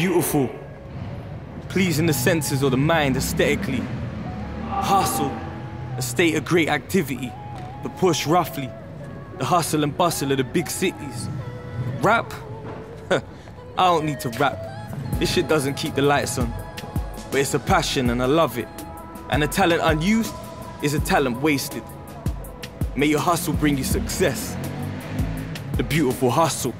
Beautiful. Pleasing the senses or the mind aesthetically. Hustle. A state of great activity. The push roughly. The hustle and bustle of the big cities. Rap? I don't need to rap. This shit doesn't keep the lights on. But it's a passion and I love it. And a talent unused is a talent wasted. May your hustle bring you success. The beautiful hustle.